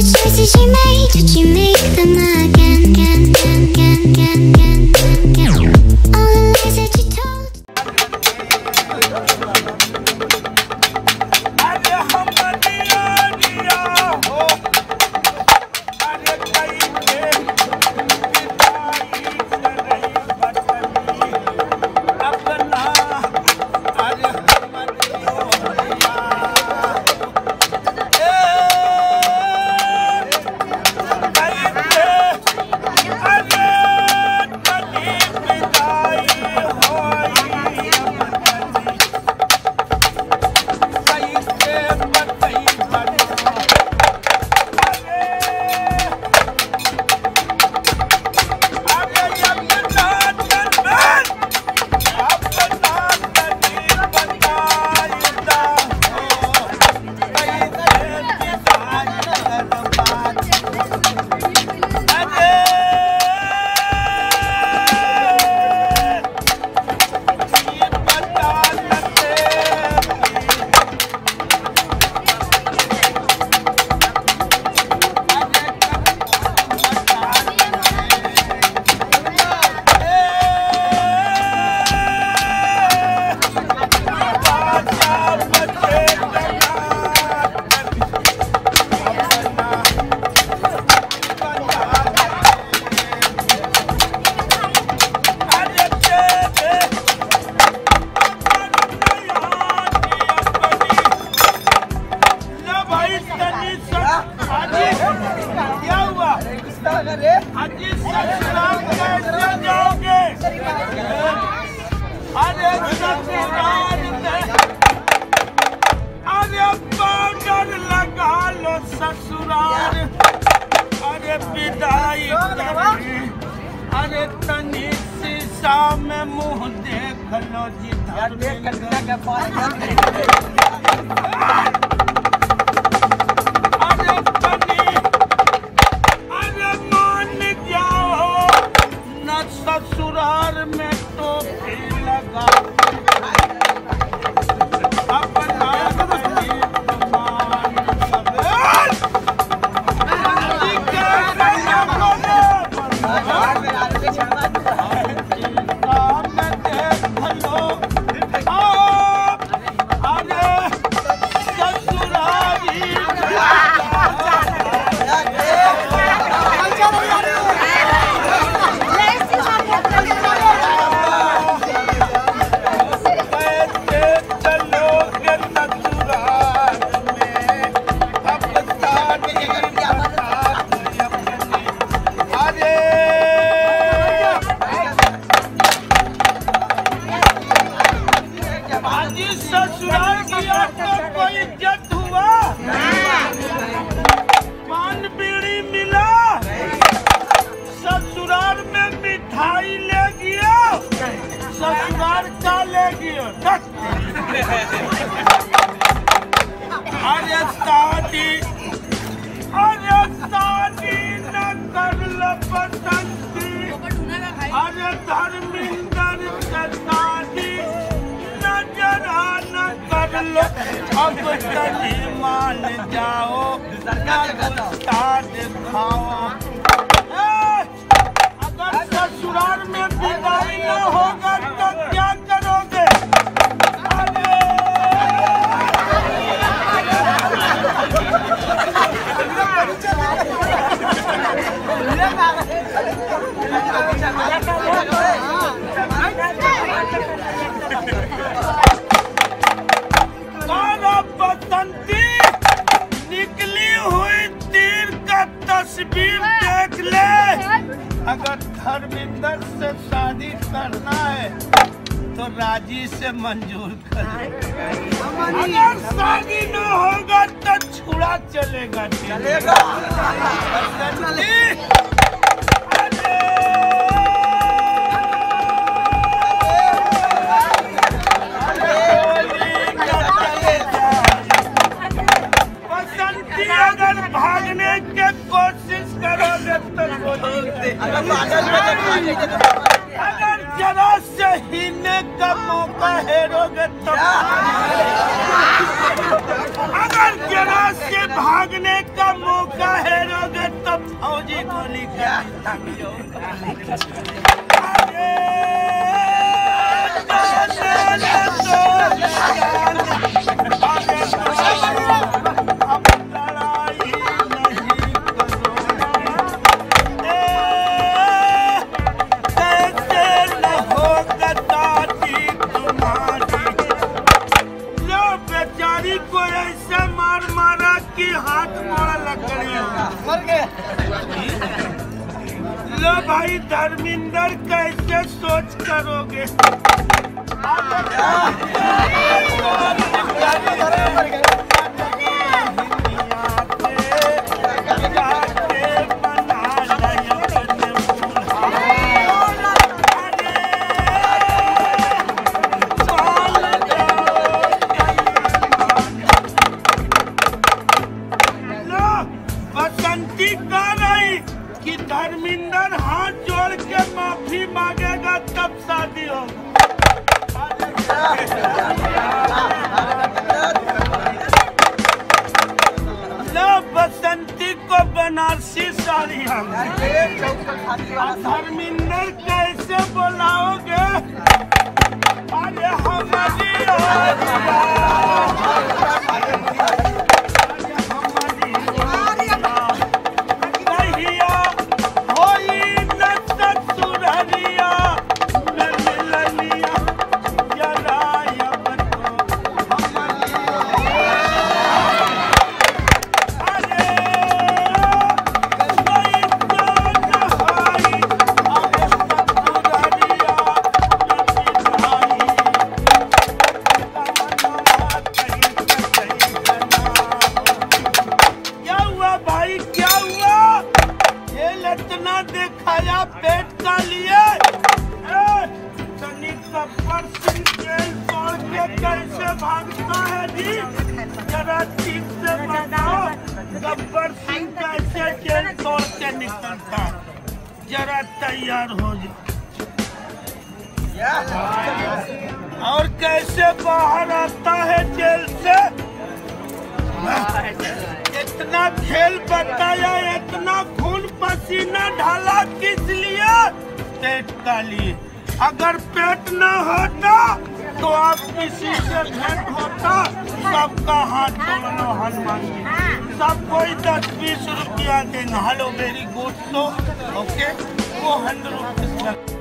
the choices you made, did you make them again, again, again, again, again, क्या हुआ अजी ससुराल कैसे जाओगे अरे अरे पाउडर लगा लो ससुराल अरे विदाई अरे तनी शीशा में मुँह देख लो जी अरे अब कभी मान जाओ। गुस्सा दिखाओ धर्मिंदर से शादी करना है तो राज़ी से मंजूर कर अगर शादी न होगा तो छुड़ा चलेगा चलेगा। अगर भागने की कोशिश करोगे अगर जरा से हिलने का मौका हेरोगे तो अगर जरा से भागने का मौका है तो फौजी गोली मारा लग हाथ मोड़ा गए। लो भाई धर्मिंदर कैसे सोच करोगे? लो, बसंती को बनारसी साड़ी हम। धर्मिंदर कैसे बुलाओगे? अरे हमारी दिखाया, पेट का लिए। कैसे भागता है जी जरा ठीक से बताओ गब्बर सिंह कैसे जेल तोड़ के निकलता जरा तैयार हो जाओ और कैसे बाहर आता है जेल से? इतना खेल बताया, इतना पसीना ढाला किस लिए? पेट का लिए अगर पेट न होता तो आप किसी से भेंट होता। सबका हाथ जोड़ो हनुमान जी। सब कोई दस बीस रुपया देना। हेलो वेरी गुड तो ओके वो हंड्रेड रुपीज़